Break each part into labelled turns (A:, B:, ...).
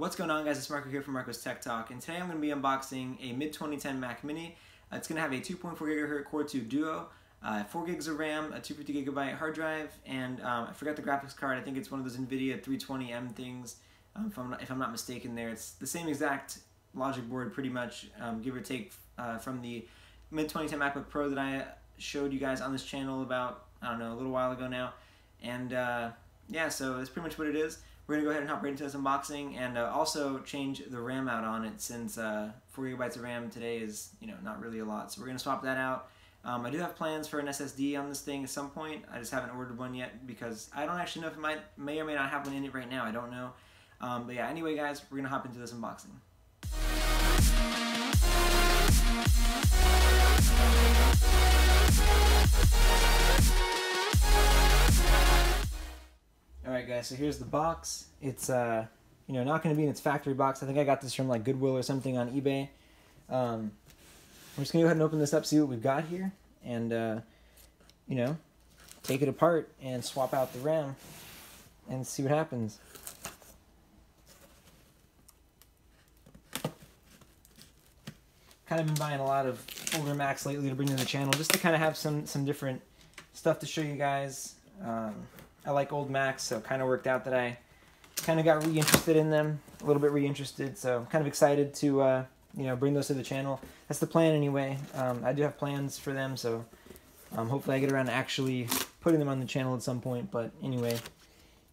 A: What's going on guys, it's Marco here from Marco's Tech Talk and today I'm going to be unboxing a mid-2010 Mac Mini. Uh, it's going to have a 2.4 GHz Core 2 Duo, uh, 4 gigs of RAM, a 250 gigabyte hard drive, and um, I forgot the graphics card, I think it's one of those NVIDIA 320M things, um, if, I'm not, if I'm not mistaken there. It's the same exact logic board pretty much, um, give or take uh, from the mid-2010 MacBook Pro that I showed you guys on this channel about, I don't know, a little while ago now. And uh, yeah, so that's pretty much what it is. We're going to go ahead and hop right into this unboxing and uh, also change the RAM out on it since uh, 4 gigabytes of RAM today is, you know, not really a lot. So we're going to swap that out. Um, I do have plans for an SSD on this thing at some point. I just haven't ordered one yet because I don't actually know if it might, may or may not have one in it right now. I don't know. Um, but yeah, anyway guys, we're going to hop into this unboxing. So here's the box. It's uh, you know, not going to be in its factory box. I think I got this from like Goodwill or something on eBay. Um, I'm just going to go ahead and open this up, see what we've got here, and uh, you know, take it apart and swap out the RAM and see what happens. Kind of been buying a lot of older Macs lately to bring to the channel, just to kind of have some some different stuff to show you guys. Um, I like old Macs, so it kind of worked out that I kind of got reinterested in them, a little bit reinterested. So kind of excited to uh, you know bring those to the channel. That's the plan anyway. Um, I do have plans for them, so um, hopefully I get around to actually putting them on the channel at some point. But anyway,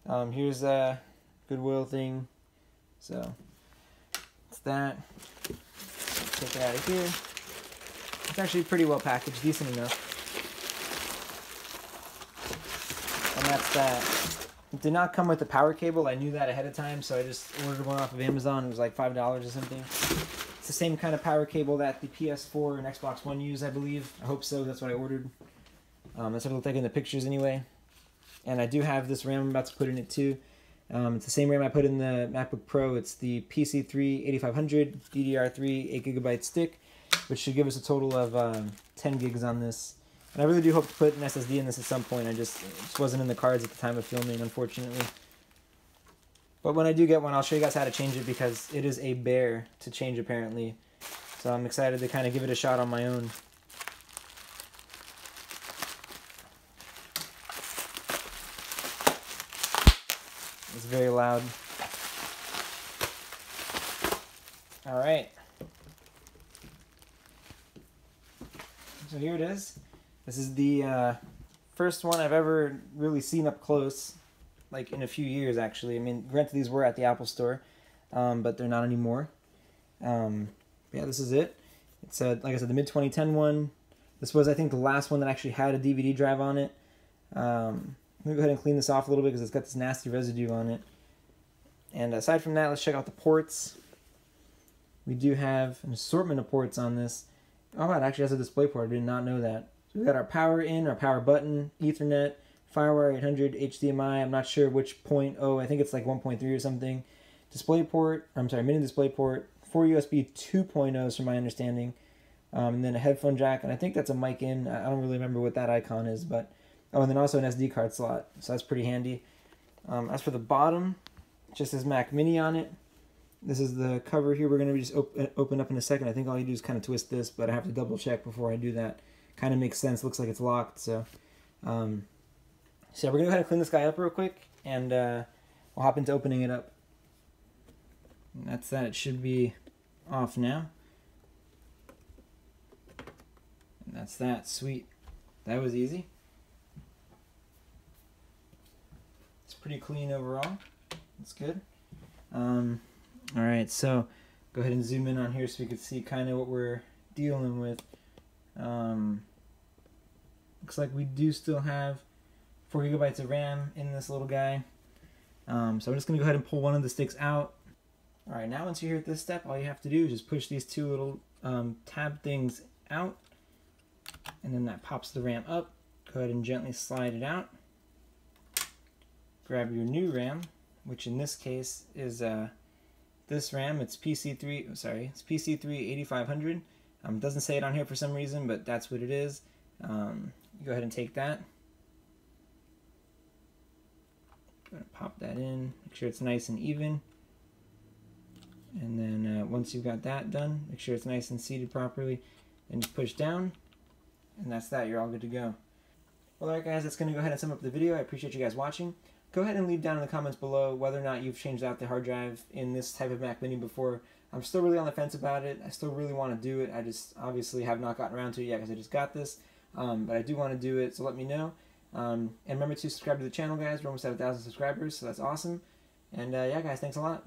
A: um, here's a Goodwill thing. So it's that. Take it out of here. It's actually pretty well packaged, decent enough. and that's that. It did not come with a power cable. I knew that ahead of time, so I just ordered one off of Amazon. It was like $5 or something. It's the same kind of power cable that the PS4 and Xbox One use, I believe. I hope so. That's what I ordered. Um, that's what it looked like in the pictures anyway. And I do have this RAM I'm about to put in it too. Um, it's the same RAM I put in the MacBook Pro. It's the PC3 8500 DDR3 8GB stick, which should give us a total of um, 10 gigs on this. And I really do hope to put an SSD in this at some point. I just, just wasn't in the cards at the time of filming, unfortunately. But when I do get one, I'll show you guys how to change it because it is a bear to change apparently. So I'm excited to kind of give it a shot on my own. It's very loud. All right. So here it is. This is the uh, first one I've ever really seen up close, like in a few years actually. I mean, granted these were at the Apple Store, um, but they're not anymore. Um, yeah, this is it. It's a, like I said, the mid 2010 one. This was, I think, the last one that actually had a DVD drive on it. Um, let me go ahead and clean this off a little bit because it's got this nasty residue on it. And aside from that, let's check out the ports. We do have an assortment of ports on this. Oh, it actually has a display port. I did not know that. So we got our power in, our power button, Ethernet, FireWire 800, HDMI. I'm not sure which point. Oh, I think it's like 1.3 or something. Display port. I'm sorry, mini display port. Four USB 2.0s from my understanding. Um, and then a headphone jack, and I think that's a mic in. I don't really remember what that icon is, but oh, and then also an SD card slot, so that's pretty handy. Um, as for the bottom, just says Mac Mini on it. This is the cover here. We're going to just op open up in a second. I think all you do is kind of twist this, but I have to double check before I do that kind of makes sense. Looks like it's locked. So, um, so we're gonna go ahead and clean this guy up real quick, and uh, we'll hop into opening it up. That's that. It should be off now. And that's that. Sweet. That was easy. It's pretty clean overall. That's good. Um, all right, so go ahead and zoom in on here so we can see kind of what we're dealing with. Um, looks like we do still have 4 gigabytes of RAM in this little guy. Um, so I'm just going to go ahead and pull one of the sticks out. Alright, now once you're here at this step, all you have to do is just push these two little um, tab things out. And then that pops the RAM up. Go ahead and gently slide it out. Grab your new RAM, which in this case is uh, this RAM. It's PC3, sorry, it's PC3 8500. Um, it doesn't say it on here for some reason, but that's what it is. Um, go ahead and take that. Gonna pop that in, make sure it's nice and even. And then uh, once you've got that done, make sure it's nice and seated properly. And just push down. And that's that. You're all good to go. Well, alright guys, that's going to go ahead and sum up the video. I appreciate you guys watching. Go ahead and leave down in the comments below whether or not you've changed out the hard drive in this type of Mac Mini before. I'm still really on the fence about it. I still really want to do it. I just obviously have not gotten around to it yet because I just got this. Um, but I do want to do it, so let me know. Um, and remember to subscribe to the channel, guys. We're almost at a thousand subscribers, so that's awesome. And uh, yeah, guys, thanks a lot.